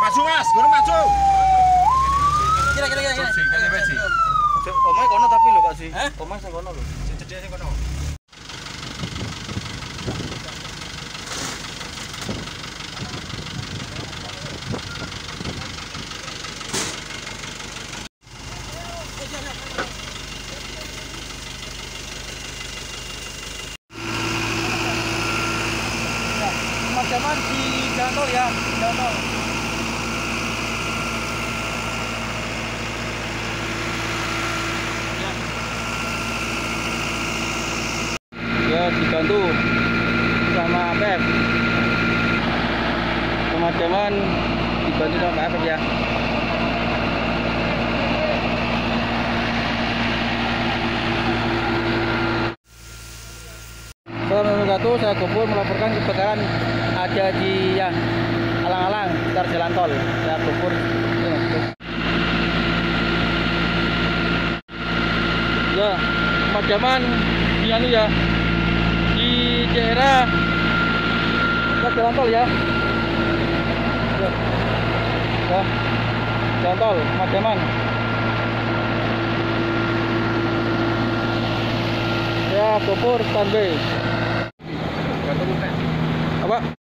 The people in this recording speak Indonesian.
Maju mas, gue maju. kira kira kira. Beci. Omae kono tapi Pak Ji. Hah? Omae sing kono lho. Cedek sing kono. Pemadaman di jalan tol ya, jalan tol. Ya dibantu sama PF. Pemadaman dibantu sama PF ya. Assalamualaikum warahmatullahi wabarakatuh. Saya Gopur melaporkan kebakaran ada di ya alang-alang sekitar jalan tol. Saya Gopur. Ya, pemadaman di anu ya di daerah sekitar jalan tol ya. Ya, ya. jalan tol pemadaman. Ya, Gopur standby. Apa?